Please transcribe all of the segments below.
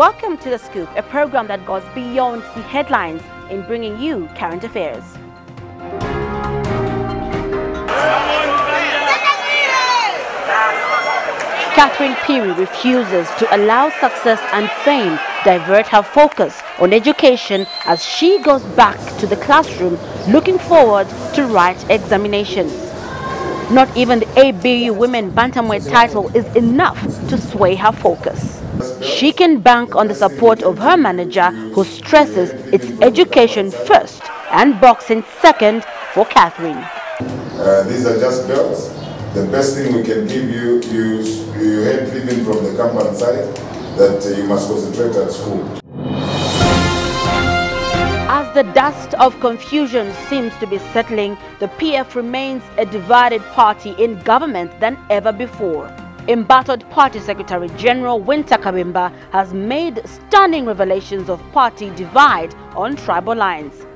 Welcome to The Scoop, a program that goes beyond the headlines in bringing you current affairs. Catherine Phiri refuses to allow success and fame divert her focus on education as she goes back to the classroom looking forward to write examinations. Not even the ABU Women Bantamweight title is enough to sway her focus. She can bank on the support of her manager who stresses it's education first and boxing second for Catherine. Uh, these are just belts. The best thing we can give you, you, you hate living from the compound side, that uh, you must concentrate at school. As the dust of confusion seems to be settling, the PF remains a divided party in government than ever before. Embattled Party Secretary General Wynter Kabimba has made stunning revelations of party divide on tribal lines.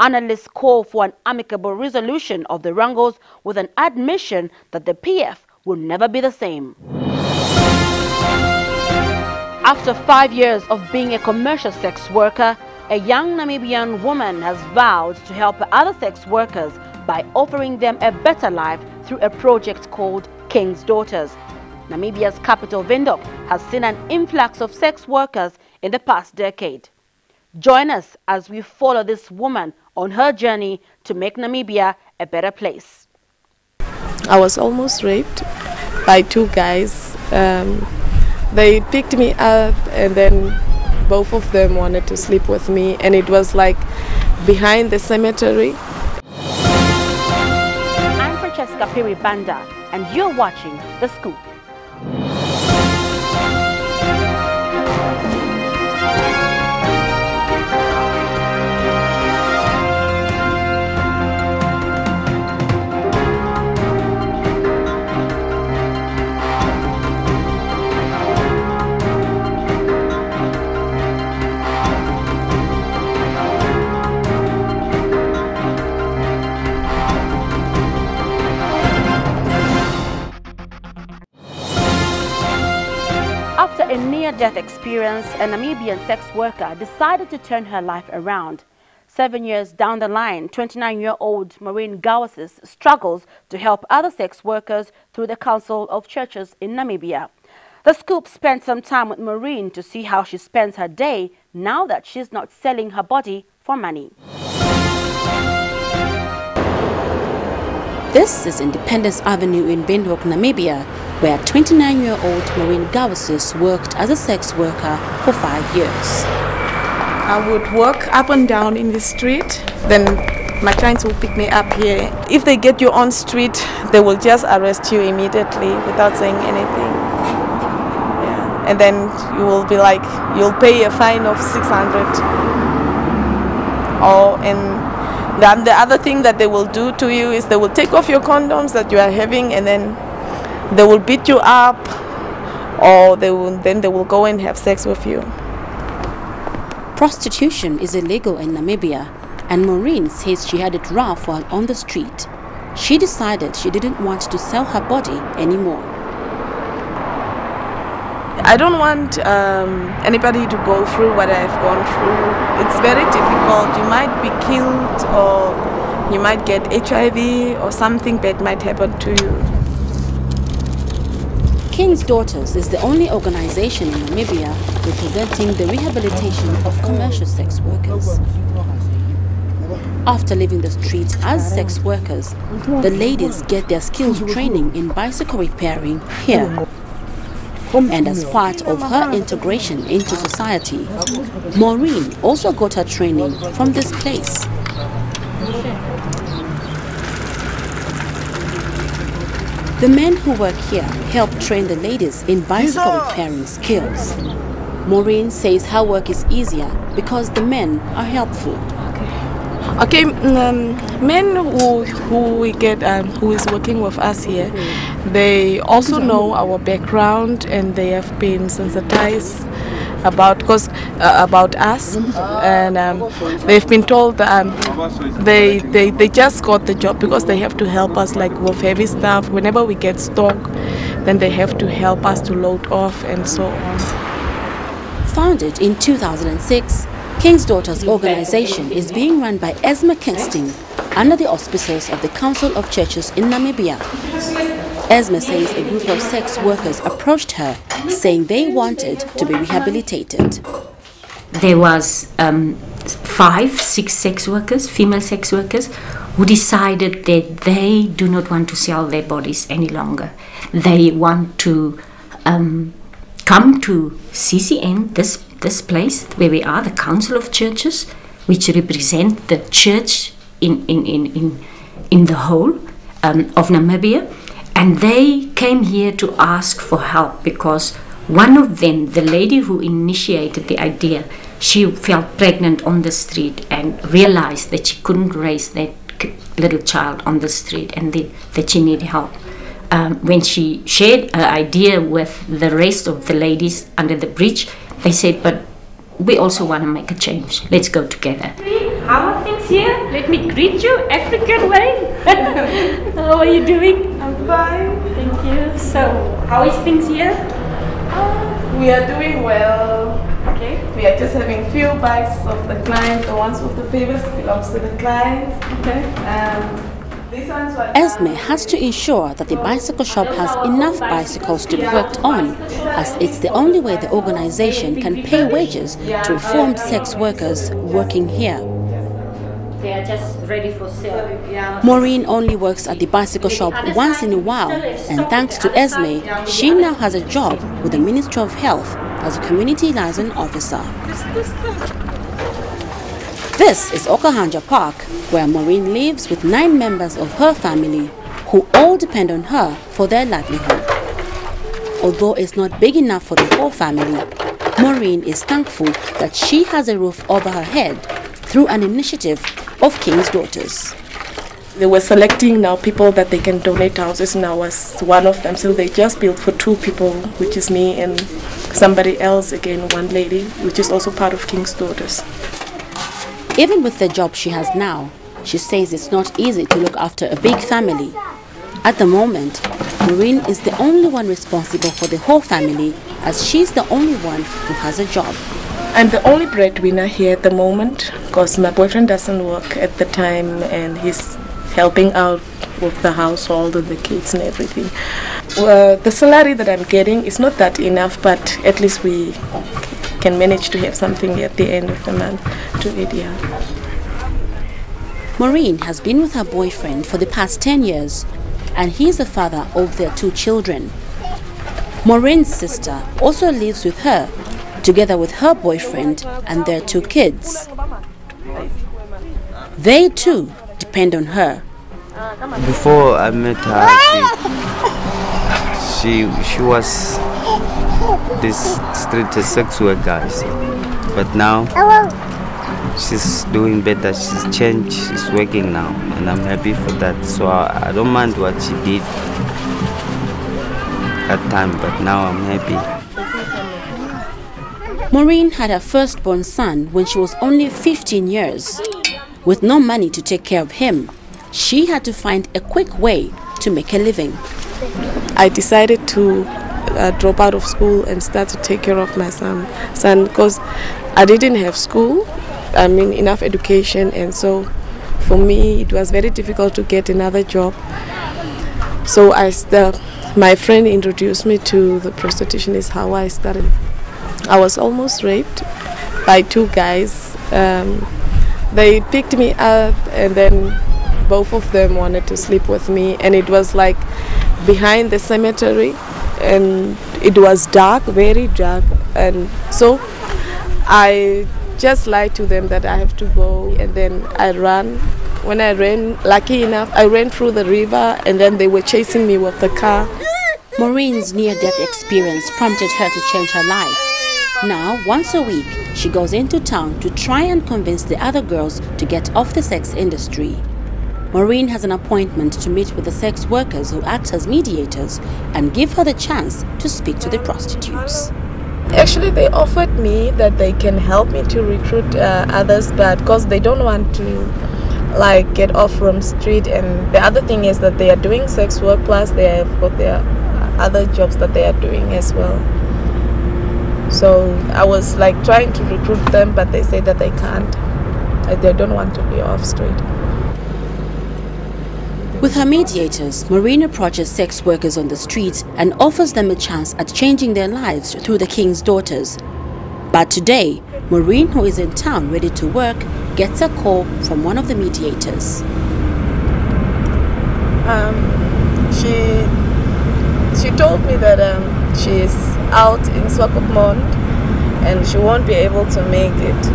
Analysts call for an amicable resolution of the wrangles with an admission that the PF will never be the same. After five years of being a commercial sex worker, a young Namibian woman has vowed to help other sex workers by offering them a better life through a project called King's Daughters. Namibia's capital, Windhoek, has seen an influx of sex workers in the past decade. Join us as we follow this woman on her journey to make Namibia a better place. I was almost raped by two guys. Um, they picked me up and then both of them wanted to sleep with me and it was like behind the cemetery. I'm Francesca Phiri Banda and you're watching The Scoop. A near-death experience, a Namibian sex worker decided to turn her life around. Seven years down the line, 29-year-old Maureen Gawasis struggles to help other sex workers through the Council of Churches in Namibia. The Scoop spent some time with Maureen to see how she spends her day now that she's not selling her body for money. This is Independence Avenue in Windhoek, Namibia, where 29-year-old Maureen Gawasis worked as a sex worker for five years. I would walk up and down in the street, then my clients will pick me up here. If they get you on street, they will just arrest you immediately without saying anything. Yeah. And then you will be like, you'll pay a fine of 600. Or, and then the other thing that they will do to you is they will take off your condoms that you are having and then they will beat you up or they will, then they will go and have sex with you. Prostitution is illegal in Namibia, and Maureen says she had it rough while on the street. She decided she didn't want to sell her body anymore. I don't want um, anybody to go through what I've gone through. It's very difficult. You might be killed or you might get HIV or something bad might happen to you. King's Daughters is the only organization in Namibia representing the rehabilitation of commercial sex workers. After leaving the streets as sex workers, the ladies get their skills training in bicycle repairing here. And as part of her integration into society, Maureen also got her training from this place. The men who work here help train the ladies in bicycle repairing skills. Maureen says her work is easier because the men are helpful. Okay, um, men who who we get um, who is working with us here, they also know our background and they have been sensitized about because uh, about us. And um, they've been told that um, they, they they just got the job because they have to help us like with heavy stuff. Whenever we get stuck, then they have to help us to load off and so on. Founded in 2006, King's Daughters organization is being run by Esme Kingston under the auspices of the Council of Churches in Namibia. Esme says a group of sex workers approached her saying they wanted to be rehabilitated. There was um, five, six sex workers, female sex workers, who decided that they do not want to sell their bodies any longer. They want to um, come to CCN, this, this place where we are, the Council of Churches, which represent the church in, in, in, in, in the whole um, of Namibia. And they came here to ask for help because one of them, the lady who initiated the idea, she felt pregnant on the street and realized that she couldn't raise that little child on the street and the, that she needed help um, when she shared her idea with the rest of the ladies under the bridge, they said, but we also want to make a change. Let's go together. How are things here? Let me greet you African way. how are you doing? I'm. Thank you. So, how is things here? Uh, we are doing well. Okay. We are just having few bites of the clients. The ones with the papers belongs to the clients. Okay. Um, Esme has to ensure that the bicycle shop has enough bicycles to be worked on, as it's the only way the organization can pay wages to reformed sex workers working here. They are just ready for sale. Maureen only works at the bicycle shop once in a while, and thanks to Esme, she now has a job with the Ministry of Health as a community liaison officer. This is Okahandja Park, where Maureen lives with nine members of her family, who all depend on her for their livelihood. Although it's not big enough for the whole family, Maureen is thankful that she has a roof over her head through an initiative of King's Daughters. They were selecting now people that they can donate houses, and I was one of them. So they just built for two people, which is me and somebody else, again, one lady, which is also part of King's Daughters. Even with the job she has now, she says it's not easy to look after a big family. At the moment, Maureen is the only one responsible for the whole family as she's the only one who has a job. I'm the only breadwinner here at the moment because my boyfriend doesn't work at the time and he's helping out with the household and the kids and everything. Well, the salary that I'm getting is not that enough, but at least we can manage to have something at the end of the month to eat. Yeah. Maureen has been with her boyfriend for the past 10 years and he's the father of their two children. Maureen's sister also lives with her, together with her boyfriend and their two kids. They too depend on her. Before I met her, she, she, she was this street sex work guys. But now she's doing better. She's changed. She's working now, and I'm happy for that. So I, I don't mind what she did at time, but now I'm happy. Maureen had her firstborn son when she was only 15 years. With no money to take care of him, she had to find a quick way to make a living. I decided to uh, drop out of school and start to take care of my son son because I didn't have school I mean enough education and so for me it was very difficult to get another job so I st- my friend introduced me to the prostitution is how I started I was almost raped by two guys um, they picked me up and then both of them wanted to sleep with me and it was like behind the cemetery and it was dark, very dark, and so I just lied to them that I have to go, and then I ran. When I ran, lucky enough, I ran through the river, and then they were chasing me with the car. Maureen's near-death experience prompted her to change her life. Now, once a week, she goes into town to try and convince the other girls to get off the sex industry. Maureen has an appointment to meet with the sex workers who act as mediators and give her the chance to speak to the prostitutes. Actually, they offered me that they can help me to recruit uh, others, but because they don't want to like get off from street and the other thing is that they are doing sex work plus they have got their other jobs that they are doing as well So I was like trying to recruit them, but they say that they can't. They don't want to be off street. With her mediators, Maureen approaches sex workers on the streets and offers them a chance at changing their lives through the king's daughters. But today, Maureen, who is in town ready to work, gets a call from one of the mediators. Um, she she told me that um, she's out in Swakopmund and she won't be able to make it.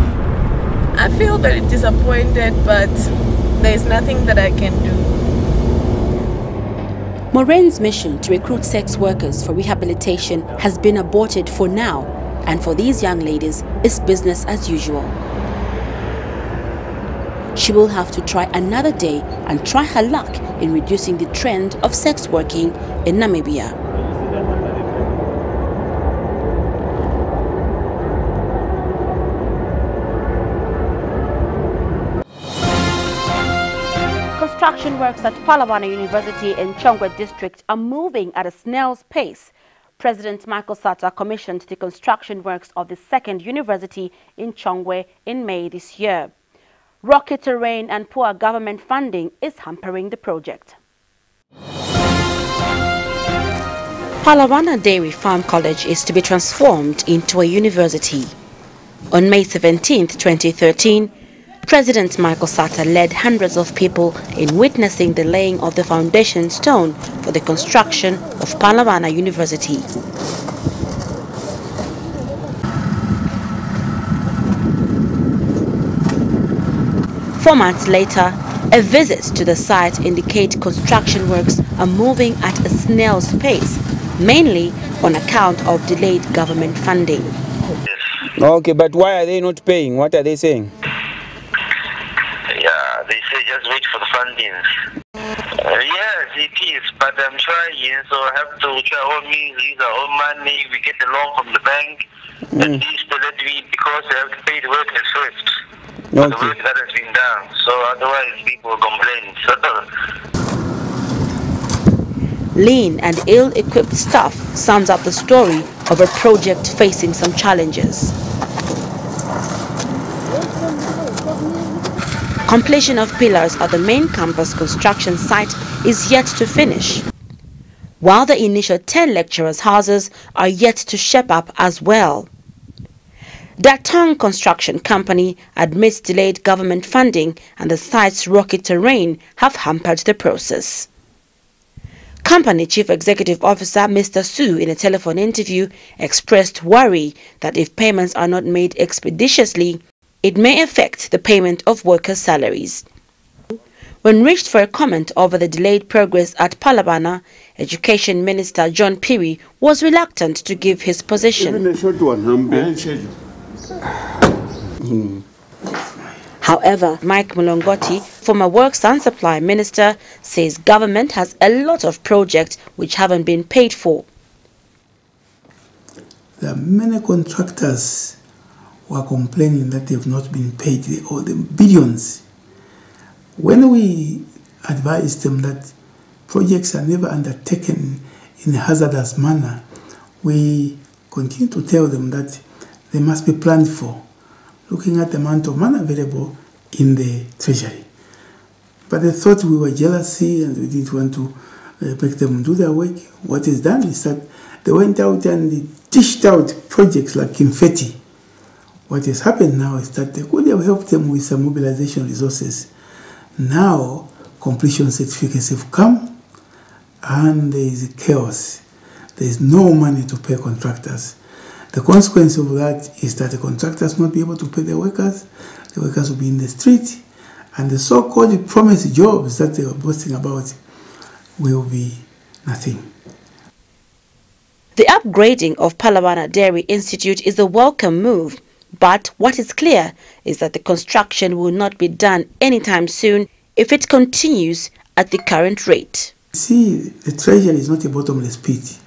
I feel very disappointed, but there's nothing that I can do. Maureen's mission to recruit sex workers for rehabilitation has been aborted for now, and for these young ladies, it's business as usual. She will have to try another day and try her luck in reducing the trend of sex working in Namibia. Construction works at Palabana University in Chongwe district are moving at a snail's pace. President Michael Sata commissioned the construction works of the second university in Chongwe in May this year. Rocky terrain and poor government funding is hampering the project. Palabana Dairy Farm College is to be transformed into a university. On May 17, 2013, President Michael Sata led hundreds of people in witnessing the laying of the foundation stone for the construction of Palabana University. Four months later, a visit to the site indicate construction works are moving at a snail's pace, mainly on account of delayed government funding. Okay, but why are they not paying? What are they saying? Yeah, they say just wait for the fundings. Uh, yes, it is, but I'm trying, so I have to try all means, use our own money, we get the loan from the bank, mm. at least to let me, because I have to pay the workers first. Okay. the work that has been done, so otherwise people complain. Lean and ill-equipped staff sums up the story of a project facing some challenges. Completion of pillars at the main campus construction site is yet to finish, while the initial 10 lecturers' houses are yet to shape up as well. Datong Construction Company admits delayed government funding and the site's rocky terrain have hampered the process. Company Chief Executive Officer Mr. Su, in a telephone interview, expressed worry that if payments are not made expeditiously, it may affect the payment of workers' salaries. When reached for a comment over the delayed progress at Palabana, Education Minister John Phiri was reluctant to give his position. Even a short one, I'm hmm. However, Mike Mulongoti, former Works and Supply Minister, says government has a lot of projects which haven't been paid for. There are many contractors who are complaining that they've not been paid all the billions. When we advise them that projects are never undertaken in a hazardous manner, we continue to tell them that they must be planned for, looking at the amount of money available in the treasury. But they thought we were jealousy and we didn't want to uh, make them do their work. What is done is that they went out and dished out projects like confetti. What has happened now is that they could have helped them with some mobilization resources. Now, completion certificates have come and there is chaos. There is no money to pay contractors. The consequence of that is that the contractors won't be able to pay their workers, the workers will be in the street, and the so-called promised jobs that they were boasting about will be nothing. The upgrading of Palabana Dairy Institute is a welcome move, but what is clear is that the construction will not be done anytime soon if it continues at the current rate. See, the treasury is not a bottomless pit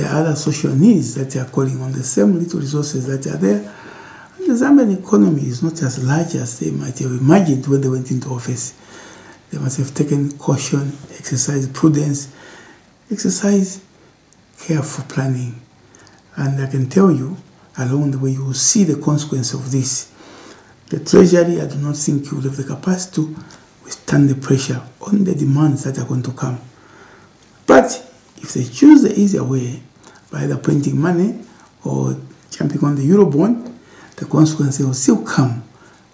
there are other social needs that are calling on the same little resources that are there. And the Zambian economy is not as large as they might have imagined when they went into office. They must have taken caution, exercised prudence, exercised careful planning. And I can tell you along the way, you will see the consequence of this. The Treasury, I do not think you will have the capacity to withstand the pressure on the demands that are going to come. But if they choose the easier way, by either printing money or jumping on the Eurobond, the consequences will still come.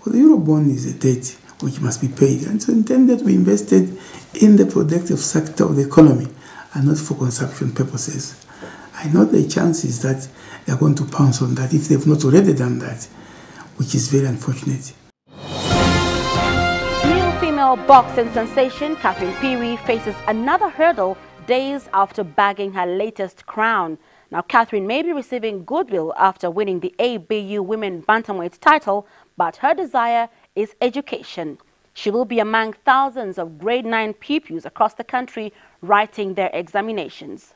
Well, the Eurobond is a debt which must be paid, and so intended to be invested in the productive sector of the economy and not for consumption purposes. I know the chances that they are going to pounce on that if they've not already done that, which is very unfortunate. New female boxing sensation Catherine Phiri faces another hurdle days after bagging her latest crown. Now, Catherine may be receiving goodwill after winning the ABU Women Bantamweight title, but her desire is education. She will be among thousands of grade 9 pupils across the country writing their examinations.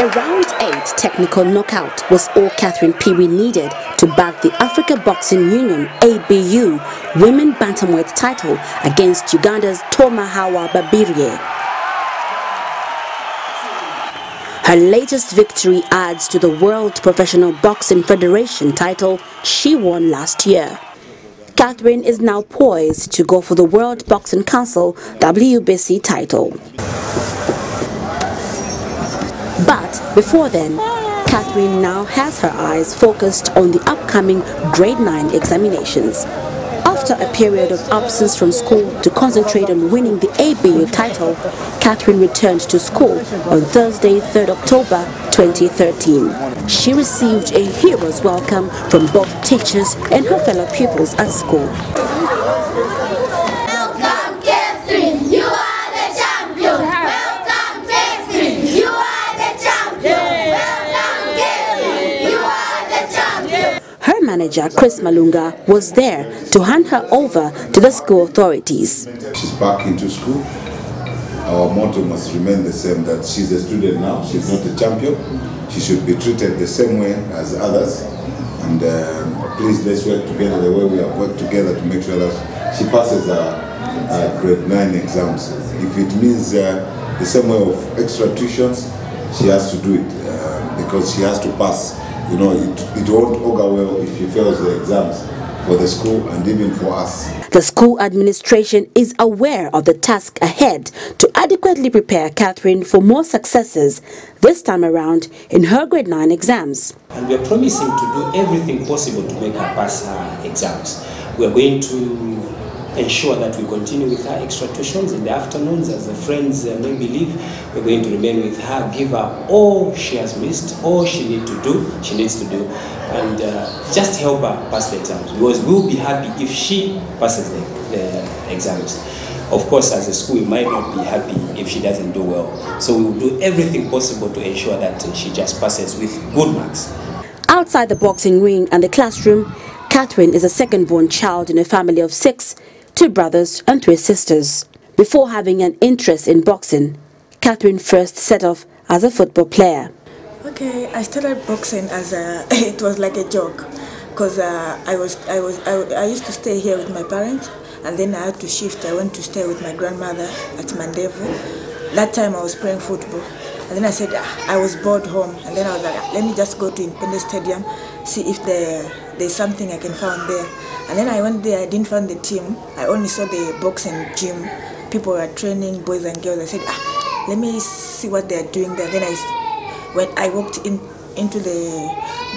A round 8 technical knockout was all Catherine Phiri needed to bag the Africa Boxing Union ABU Women Bantamweight title against Uganda's Toma Hawa Babirie. Her latest victory adds to the World Professional Boxing Federation title she won last year. Catherine is now poised to go for the World Boxing Council WBC title. But before then, Catherine now has her eyes focused on the upcoming grade 9 examinations. After a period of absence from school to concentrate on winning the ABU title, Catherine returned to school on Thursday, 3rd October 2013. She received a hero's welcome from both teachers and her fellow pupils at school. Manager, Chris Malunga, was there to hand her over to the school authorities. She's back into school. Our motto must remain the same that she's a student now, she's not a champion. She should be treated the same way as others. And um, please let's work together the way we have worked together to make sure that she passes her, her grade 9 exams. If it means uh, the same way of extra tuitions, she has to do it uh, because she has to pass. You know, it, it won't augur well if she fails the exams for the school and even for us. The school administration is aware of the task ahead to adequately prepare Catherine for more successes this time around in her grade 9 exams. And we are promising to do everything possible to make her pass her exams. We are going to ensure that we continue with her extra tuitions in the afternoons as the friends uh, maybe leave. We're going to remain with her, give her all she has missed, all she need to do, she needs to do, and uh, just help her pass the exams. Because we'll be happy if she passes the, the exams. Of course, as a school, we might not be happy if she doesn't do well. So we will do everything possible to ensure that she just passes with good marks. Outside the boxing ring and the classroom, Catherine is a second born child in a family of six, two brothers and three sisters. Before having an interest in boxing, Catherine first set off as a football player. Okay, I started boxing as a it was like a joke because uh, I was I was I, I used to stay here with my parents and then I had to shift. I went to stay with my grandmother at Mandevu. That time I was playing football. And then I said, ah, I was bored home. And then I was like, let me just go to Independence Stadium, see if there, there's something I can find there. And then I went there, I didn't find the team. I only saw the boxing gym. People were training, boys and girls. I said, ah, let me see what they're doing there. Then I, when I walked in into the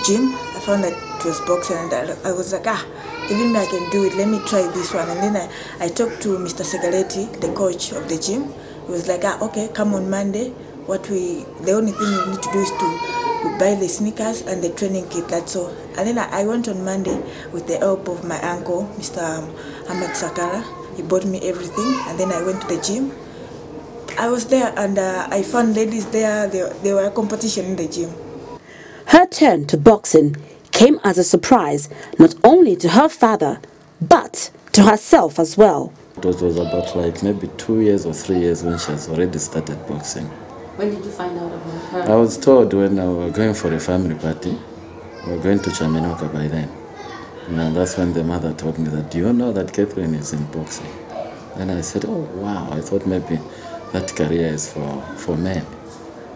gym, I found that it was boxing. And I, I was like, ah, even I can do it, let me try this one. And then I, I talked to Mr. Sekeleti, the coach of the gym. He was like, ah, okay, come on Monday. What we, the only thing you need to do is to buy the sneakers and the training kit, that's all. And then I, I went on Monday with the help of my uncle, Mr. Ahmed Sakara. He bought me everything. And then I went to the gym. I was there and uh, I found ladies there. They, they were a competition in the gym. Her turn to boxing came as a surprise not only to her father, but to herself as well. It was, was about like maybe two years or three years when she has already started boxing. When did you find out about her? I was told when we were going for a family party, we were going to Chamenoka by then. And that's when the mother told me that, do you know that Catherine is in boxing? And I said, oh wow, I thought maybe that career is for, for men.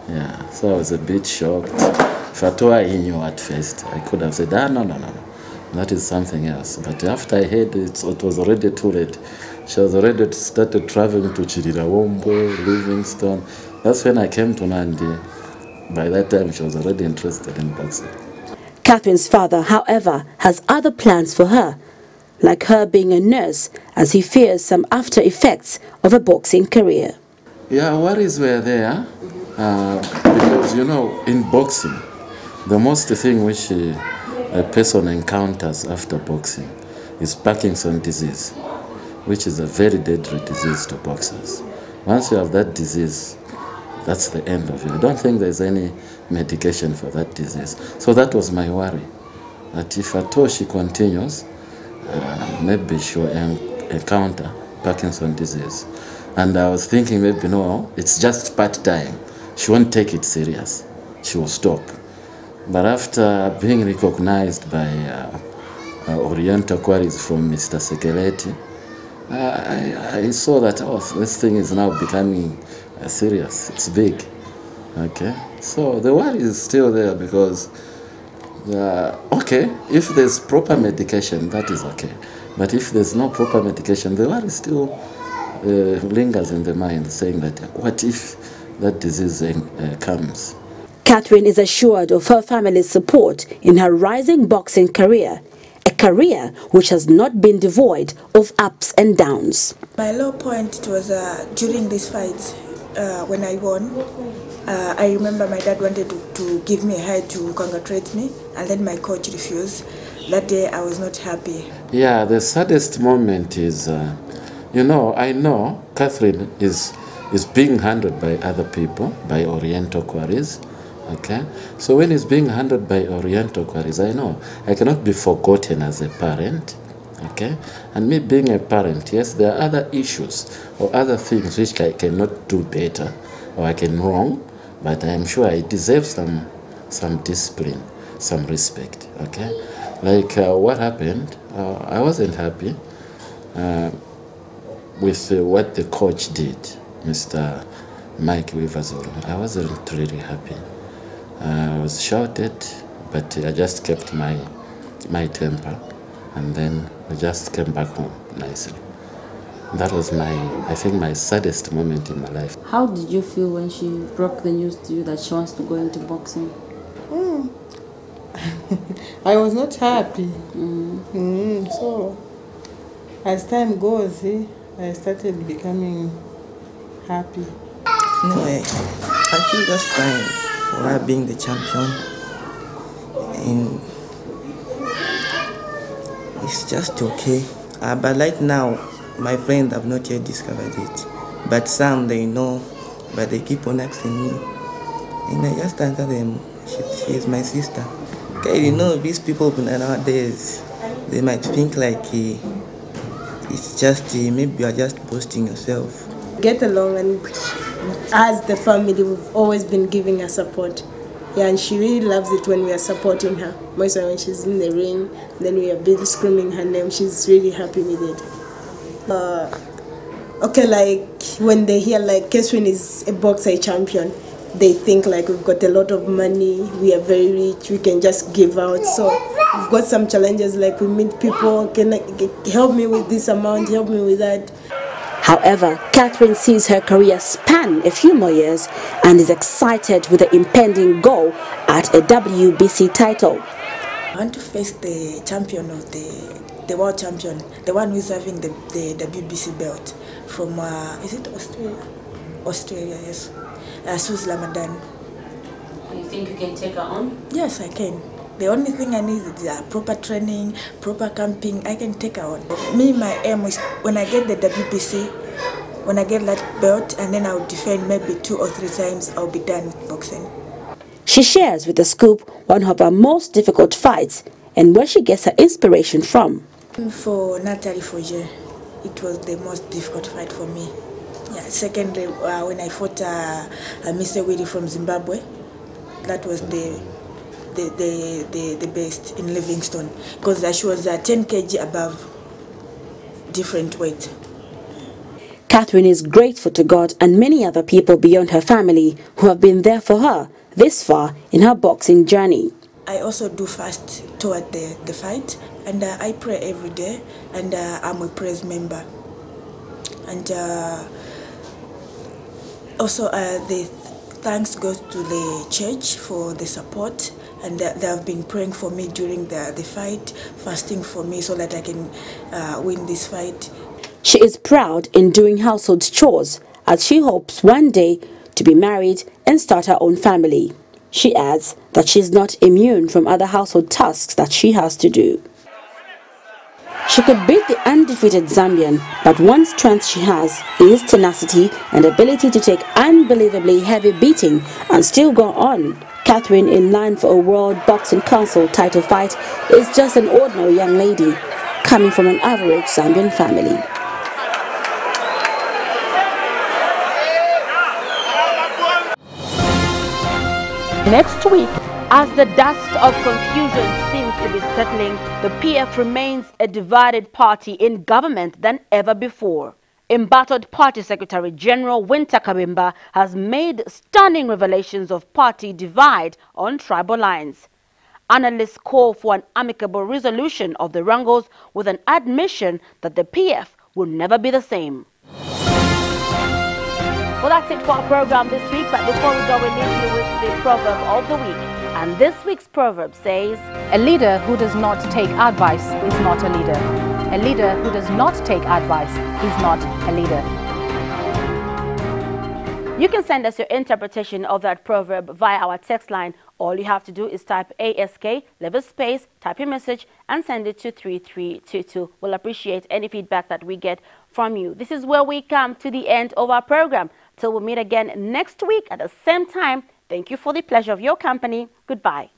Yeah, so I was a bit shocked. I her he knew at first, I could have said, ah, no, no, no. That is something else. But after I heard it, it was already too late. She was already started traveling to Chirirawombo, Livingstone. That's when I came to Nandi. By that time, she was already interested in boxing. Catherine's father, however, has other plans for her, like her being a nurse, as he fears some after effects of a boxing career. Yeah, worries were there uh, because you know, in boxing, the most thing which uh, a person encounters after boxing is Parkinson's disease, which is a very deadly disease to boxers. Once you have that disease, that's the end of it. I don't think there's any medication for that disease. So that was my worry, that if at all she continues, uh, maybe she'll en- encounter Parkinson disease. And I was thinking maybe, no, it's just part-time. She won't take it serious. She will stop. But after being recognized by uh, uh, Oriental Quarries from Mr. Sekeleti, uh, I, I saw that, oh, this thing is now becoming uh, serious. It's big. Okay? So the worry is still there because, uh, okay, if there's proper medication, that is okay. But if there's no proper medication, the worry still uh, lingers in the mind, saying that what if that disease uh, comes? Catherine is assured of her family's support in her rising boxing career, a career which has not been devoid of ups and downs. My low point was uh, during this fight uh, when I won. Uh, I remember my dad wanted to, to give me a hug to congratulate me, and then my coach refused. That day I was not happy. Yeah, the saddest moment is, uh, you know, I know Catherine is is being handled by other people, by Oriental Quarries. Okay, so when it's being handled by Oriental Quarries, I know I cannot be forgotten as a parent. Okay, and me being a parent, yes, there are other issues or other things which I cannot do better or I can wrong, but I'm sure I deserve some some discipline, some respect. Okay, like uh, what happened, uh, I wasn't happy uh, with uh, what the coach did, Mr. Mike Wivazolo. I wasn't really happy. I was shouted, but I just kept my my temper, and then I just came back home nicely. That was my, I think, my saddest moment in my life. How did you feel when she broke the news to you that she wants to go into boxing? Mm. I was not happy. Mm, so, as time goes, eh, I started becoming happy. Anyway, I feel just fine for her being the champion. And it's just okay. Uh, but right now, my friends have not yet discovered it. But some they know, but they keep on asking me. And I just answer them, she, she is my sister. Okay, you know, these people nowadays, they might think like uh, it's just, uh, maybe you are just boasting yourself. Get along and as the family, we've always been giving her support. Yeah, and she really loves it when we are supporting her. Most of when she's in the ring, then we are busy screaming her name. She's really happy with it. Uh, okay, like when they hear like Catherine is a boxer champion, they think like we've got a lot of money, we are very rich, we can just give out. So we've got some challenges like we meet people, can I- help me with this amount, help me with that. However, Catherine sees her career span a few more years and is excited with the impending goal at a WBC title. I want to face the champion of the the world champion, the one who is having the, the, the BBC belt from uh, is it Australia? Australia, yes. Uh, Susie Ramadan. You think you can take her on? Yes, I can. The only thing I need is uh, proper training, proper camping. I can take on. Me, my aim is when I get the WBC, when I get that belt, and then I'll defend maybe two or three times, I'll be done with boxing. She shares with the scoop one of her most difficult fights and where she gets her inspiration from. For Natalie Foger, it was the most difficult fight for me. Yeah, secondly, uh, when I fought uh, uh, Mr. Willie from Zimbabwe, that was the the, the, the, the best in Livingstone because she was uh, 10 kg above different weight. Catherine is grateful to God and many other people beyond her family who have been there for her this far in her boxing journey. I also do fast toward the, the fight and uh, I pray every day and uh, I'm a praise member. And uh, also uh, the thanks goes to the church for the support and they, have been praying for me during the, the fight, fasting for me so that I can uh, win this fight. She is proud in doing household chores as she hopes one day to be married and start her own family. She adds that she is not immune from other household tasks that she has to do. She could beat the undefeated Zambian, but one strength she has is tenacity and ability to take unbelievably heavy beating and still go on. Catherine, in line for a World Boxing Council title fight, is just an ordinary young lady coming from an average Zambian family. Next week, as the dust of confusion seems to be settling, the PF remains a divided party in government than ever before. Embattled Party Secretary General Wynter Kabimba has made stunning revelations of party divide on tribal lines. Analysts call for an amicable resolution of the wrangles with an admission that the PF will never be the same. Well, that's it for our program this week. But before we go, we leave you with the proverb of the week. And this week's proverb says, A leader who does not take advice is not a leader. A leader who does not take advice is not a leader. You can send us your interpretation of that proverb via our text line. All you have to do is type ASK, level space, type your message, and send it to 3322. We'll appreciate any feedback that we get from you. This is where we come to the end of our program. Till we meet again next week at the same time, thank you for the pleasure of your company. Goodbye.